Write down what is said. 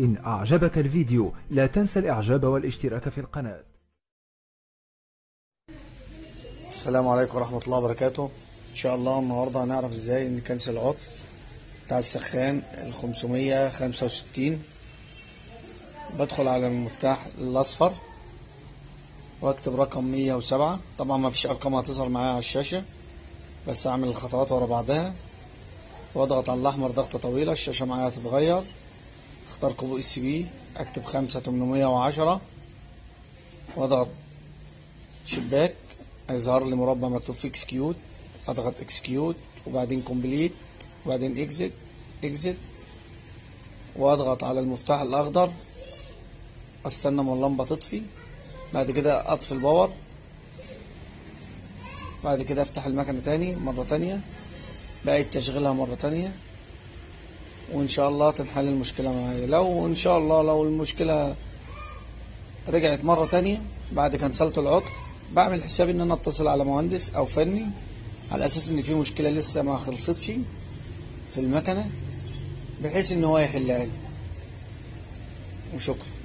إن أعجبك الفيديو لا تنسى الإعجاب والاشتراك في القناة. السلام عليكم ورحمة الله وبركاته. إن شاء الله النهاردة هنعرف إزاي نكنسل العطل بتاع السخان ال 565 بدخل على المفتاح الأصفر واكتب رقم 107 طبعا ما فيش أرقام هتظهر معايا على الشاشة بس أعمل الخطوات ورا بعضها. واضغط على الأحمر ضغطة طويلة الشاشة معايا هتتغير. اختار copy SP اكتب خمسة تمنمية وعشرة. واضغط شباك هيظهر لي مربع مكتوب فيه execute أضغط execute وبعدين complete وبعدين exit exit وأضغط على المفتاح الأخضر. أستنى ما اللمبة تطفي. بعد كده أطفي ال power. بعد كده أفتح المكنة تاني مرة تانية. بعيد تشغيلها مرة تانية. وإن شاء الله تنحل المشكلة معايا. لو إن شاء الله لو المشكلة رجعت مرة تانية بعد كنسلت العطل بعمل حسابي إن أنا أتصل على مهندس أو فني على أساس إن في مشكلة لسه ما خلصتش في المكنة بحيث إن هو يحلها لي. وشكرا.